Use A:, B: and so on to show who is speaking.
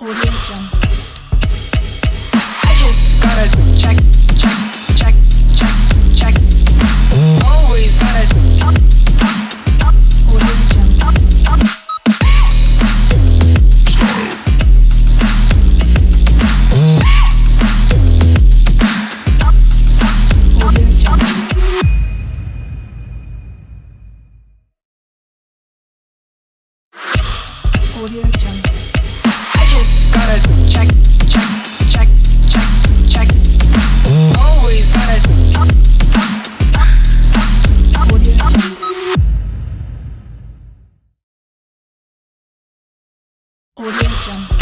A: Jungle.
B: I just gotta check, check, check, check, check. Always gotta
A: Audio Jungle. Audio Jungle. Audio Jungle.
B: Just gotta check, check, check, check, check. Always gotta
A: Audio.